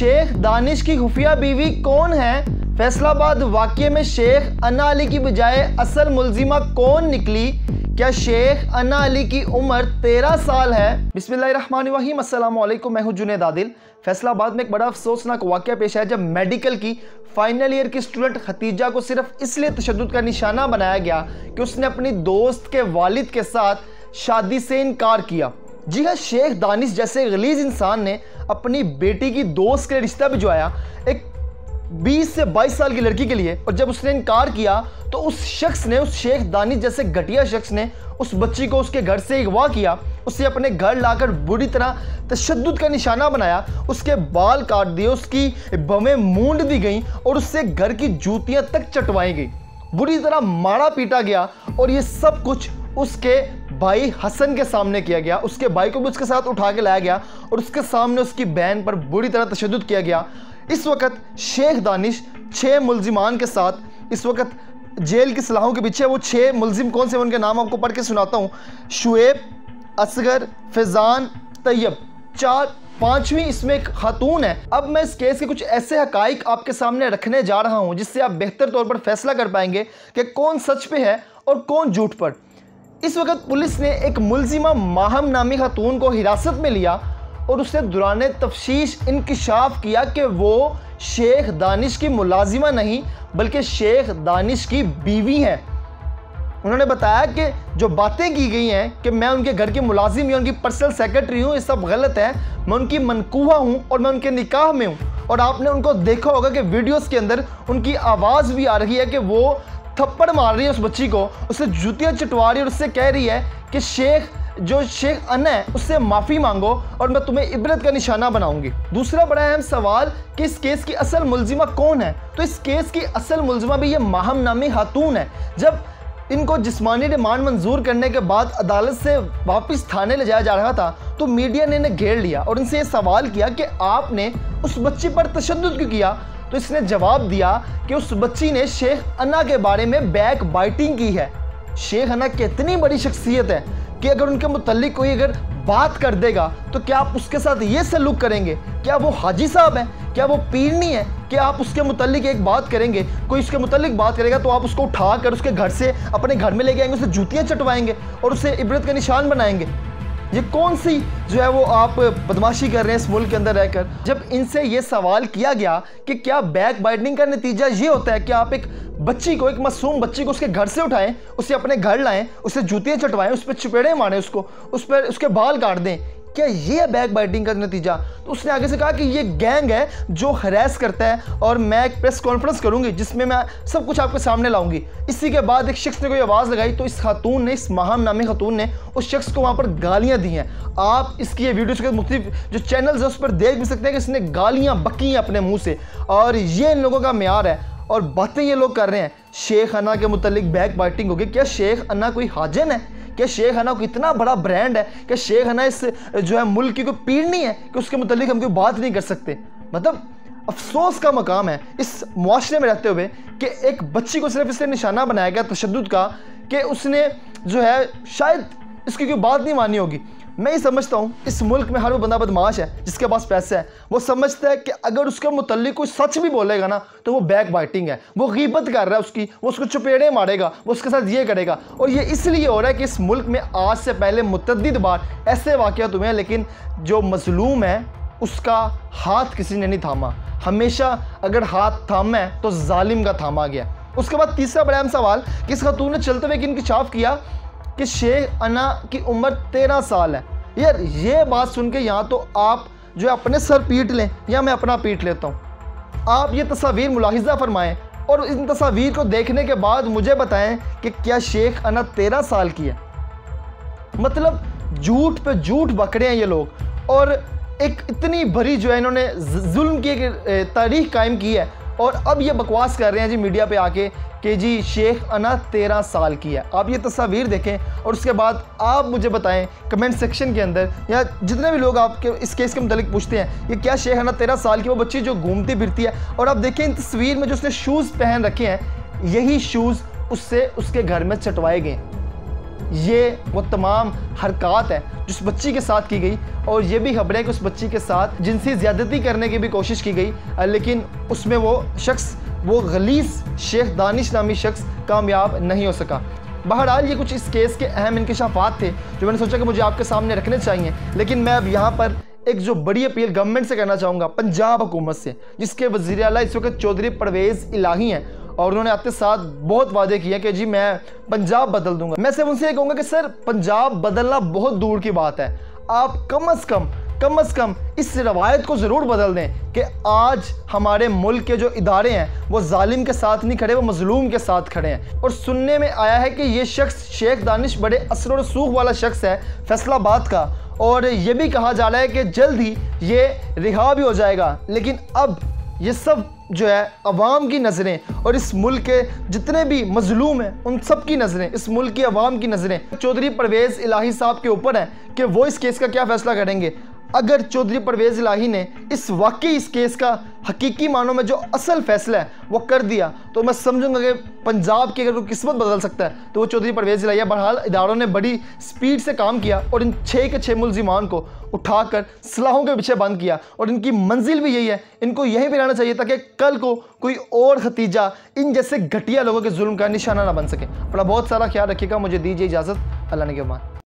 शेख दानिश की खुफिया बीवी कौन है? फैसलाबाद वाक्य में शेख अन्ना अली की बजाय असल मुलजिमा कौन निकली? क्या शेख अन्ना अली की उम्र तेरह साल है? बिस्मिल्लाहिर्रहमानिर्रहीम अस्सलाम मैं हूँ जुनेद आदिल। फैसलाबाद में एक बड़ा अफसोसनाक वाक्य पेश है जब मेडिकल की फाइनल ईयर की स्टूडेंट खतीजा को सिर्फ़ इसलिए तशद का निशाना बनाया गया कि उसने अपनी दोस्त के वालिद के साथ शादी से इनकार किया। जी हाँ शेख दानिश जैसे गलीज इंसान ने अपनी बेटी की दोस्त के रिश्ता भिजवाया एक 20 से 22 साल की लड़की के लिए। और जब उसने इनकार किया तो उस शख्स ने, उस शेख दानिश जैसे घटिया शख्स ने उस बच्ची को उसके घर से अगवा किया। उसे अपने घर लाकर बुरी तरह तशद का निशाना बनाया। उसके बाल काट दिए, उसकी बवें मूंड दी गई और उससे घर की जूतियाँ तक चटवाई गई। बुरी तरह मारा पीटा गया और ये सब कुछ उसके भाई हसन के सामने किया गया, उसके भाई को भी उसके साथ उठा के लाया गया और उसके सामने उसकी बहन पर बुरी तरह तशद किया गया। इस वक्त शेख दानिश छः मुलजिमान के साथ, इस वक्त जेल की सलाहों के पीछे वो छः मुलजिम, कौन से उनके नाम आपको पढ़ के सुनाता हूँ। शुएब, असगर, फैज़ान, तैयब, चार, पांचवी इसमें एक खातून है। अब मैं इस केस के कुछ ऐसे हकाइक आपके सामने रखने जा रहा हूँ जिससे आप बेहतर तौर पर फैसला कर पाएँगे कि कौन सच पे है और कौन झूठ पर। इस वक्त पुलिस ने एक मुलजिमा माहम नामी खातून को हिरासत में लिया और उसने दौरान तफ्शीश इंकशाफ किया कि वो शेख दानिश की मुलाजिमा नहीं, बल्कि शेख दानिश की बीवी है। उन्होंने बताया कि जो बातें की गई हैं कि मैं उनके घर की मुलाजिम या उनकी पर्सनल सेक्रेटरी हूँ, ये सब गलत है। मैं उनकी मनकूहा हूँ और मैं उनके निकाह में हूँ। और आपने उनको देखा होगा कि वीडियोस के अंदर उनकी आवाज़ भी आ रही है कि वो थप्पड़ मार रही है उस बच्ची को। उसे जूतियाँ चटवा रही है और उससे कह रही है कि शेख, जो शेख अन है, उससे माफ़ी मांगो और मैं तुम्हें इबरत का निशाना बनाऊँगी। दूसरा बड़ा अहम सवाल कि इस केस की असल मुलजिमा कौन है? तो इस केस की असल मुलजिमा भी ये माहम नामी खातून है। जब इनको जिस्मानी रिमांड मंजूर करने के बाद अदालत से वापस थाने ले जाया जा रहा था तो मीडिया ने इन्हें घेर लिया और इनसे ये सवाल किया कि आपने उस बच्ची पर तशद क्यों किया? तो इसने जवाब दिया कि उस बच्ची ने शेख अन्ना के बारे में बैक बाइटिंग की है। शेख अन्ना कितनी बड़ी शख्सियत है कि अगर उनके मुतलिक कोई अगर बात कर देगा तो क्या आप उसके साथ ये सलूक करेंगे? क्या वो हाजी साहब हैं? क्या वो पीरनी है? कि आप उसके मुतलिक एक बात करेंगे? कोई उसके मुतलिक बात करेगा तो आप उसको उठा कर उसके घर से, अपने घर में लेके आएँगे, उसे जूतियाँ चटवाएँगे और उसे इबरत का निशान बनाएँगे? ये कौन सी जो है वो आप बदमाशी कर रहे हैं इस मुल्क के अंदर रहकर? जब इनसे ये सवाल किया गया कि क्या बैक बाइटनिंग का नतीजा ये होता है कि आप एक बच्ची को, एक मासूम बच्ची को उसके घर से उठाएँ, उसे अपने घर लाएँ, उसे जूतियाँ चटवाएँ, उस पर चुपेड़े मारें उसको, उस पर उसके बाल काट दें क्या ये बैक बाइटिंग का नतीजा। तो उसने आगे से कहा कि ये गैंग है जो हरेस करता है और मैं एक प्रेस कॉन्फ्रेंस करूँगी, जिसमें मैं सब कुछ आपके सामने लाऊँगी। इसी के बाद एक शख्स ने कोई आवाज़ लगाई तो इस खातून ने, इस महाम नामी खातून ने उस शख्स को वहाँ पर गालियाँ दी हैं। आप इसकी ये वीडियो के मुख्तलिफ़ जो चैनल्स है, उस पर देख भी सकते हैं कि इसने गालियाँ बकी हैं अपने मुँह से। और ये इन लोगों का मैार है। और बातें ये लोग कर रहे हैं। शेख अन्ना के मुतलिक बैक बाइटिंग होगी क्या शेख अन्ना कोई हाजन है? कि शेख हना को इतना बड़ा ब्रांड है? कि शेख हना इस, जो है मुल्क की कोई पीड़ नहीं है कि उसके मुतलिक हम कोई बात नहीं कर सकते? मतलब अफसोस का मकाम है इस मुआरे में रहते हुए कि एक बच्ची को सिर्फ़ इसलिए निशाना बनाया गया तशद का, कि उसने जो है शायद इसकी कोई बात नहीं मानी होगी। मैं ये समझता हूँ, इस मुल्क में हर वो बंदा बदमाश है, जिसके पास पैसे है। वो समझता है कि अगर उसके मुतलिक कोई सच भी बोलेगा ना तो वो बैक बाइटिंग है। वो गिबत कर रहा है उसकी, वो उसको चुपेड़े मारेगा, वो उसके साथ ये करेगा। और ये इसलिए हो रहा है कि इस मुल्क में आज से पहले मुतद बार ऐसे वाक़ हुए हैं, लेकिन जो मजलूम है, उसका हाथ किसी ने नहीं थामा। हमेशा अगर हाथ थामा है तो जालिम का थामा गया। उसके बाद तीसरा बड़ा अहम सवाल कि इस खतून ने चलते हुए इंकशाफ किया? कि शेख अना की उम्र तेरह साल है। यार, ये बात सुन के यहाँ तो आप जो अपने सर पीट लें या मैं अपना पीट लेता हूँ। आप ये तस्वीर मुलाहिजा फरमाएँ और इन तस्वीर को देखने के बाद मुझे बताएँ कि क्या शेख अना तेरह साल की है। मतलब झूठ पे झूठ बकरे हैं ये लोग और एक इतनी भरी जो है इन्होंने जुल्म की एक तारीख कायम की है। और अब ये बकवास कर रहे हैं जी मीडिया पे आके कि जी शेख अना तेरह साल की है। आप ये तस्वीर देखें और उसके बाद आप मुझे बताएँ कमेंट सेक्शन के अंदर या जितने भी लोग आपके इस केस के मतलब पूछते हैं कि क्या शेख अना तेरह साल की वो बच्ची जो घूमती फिरती है? और आप देखें इन तस्वीर में जो उसने शूज़ पहन रखे हैं, यही शूज़ उससे उसके घर में चटवाए गए। ये वो तमाम हरकत है जिस बच्ची के साथ की गई और ये भी खबरें कि उस बच्ची के साथ जिनसी ज़्यादती करने की भी कोशिश की गई लेकिन उसमें वो शख्स, वो गलीस शेख दानिश नामी शख्स कामयाब नहीं हो सका। बहरहाल ये कुछ इस केस के अहम इंकशाफात थे जो मैंने सोचा कि मुझे आपके सामने रखने चाहिए, लेकिन मैं अब यहाँ पर एक जो बड़ी अपील गवर्नमेंट से करना चाहूँगा, पंजाब हुकूमत से, जिसके वज़ीर अला इस वक्त चौधरी परवेज़ इलाही हैं। और उन्होंने आपके साथ बहुत वादे किए कि जी मैं पंजाब बदल दूँगा। मैं सिर्फ़ उनसे ये कहूँगा कि सर, पंजाब बदलना बहुत दूर की बात है। आप कम अज़ कम कम अज़ कम इस रवायत को ज़रूर बदल दें कि आज हमारे मुल्क के जो इदारे हैं, वो जालिम के साथ नहीं खड़े, वो मजलूम के साथ खड़े हैं। और सुनने में आया है कि ये शख्स शेख दानिश बड़े असर और सूख वाला शख्स है फैसलाबाद का। और ये भी कहा जा रहा है कि जल्द ही ये रिहा भी हो जाएगा। लेकिन अब ये सब जो है, अवाम की नज़रें और इस मुल्क के जितने भी मजलूम हैं, उन सब की नज़रें, इस मुल्क की अवाम की नज़रें। चौधरी परवेज़ इलाही साहब के ऊपर हैं कि वो इस केस का क्या फ़ैसला करेंगे। अगर चौधरी परवेज़ इलाही ने इस वाकई इस केस का हकीकी मानों में जो असल फैसला है, वो कर दिया तो मैं समझूँगा कि पंजाब की अगर कोई किस्मत बदल सकता है तो वो चौधरी परवेज़ इलाही बहरहाल, इदारों ने बड़ी स्पीड से काम किया और इन छः के छः मुलजिमान को उठाकर सलाहों के पीछे बंद किया। और इनकी मंजिल भी यही है, इनको यहीं पर रहना चाहिए ताकि कल को कोई और खतीजा इन जैसे घटिया लोगों के जुल्म का निशाना ना बन सके। अपना बहुत सारा ख्याल रखिएगा, मुझे दीजिए इजाज़त, अल्लाह ने के बाद